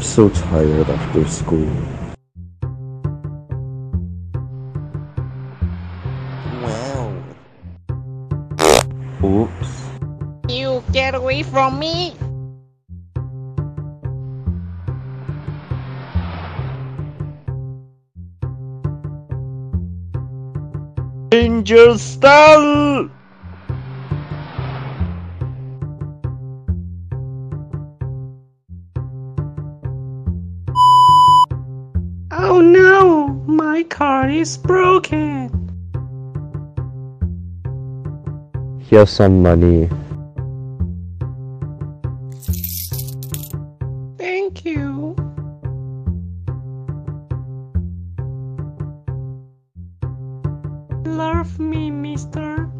so tired after school. Wow. Oops. You get away from me! Danger style! Oh no, my card is broken. Here's some money. Thank you. Love me, mister.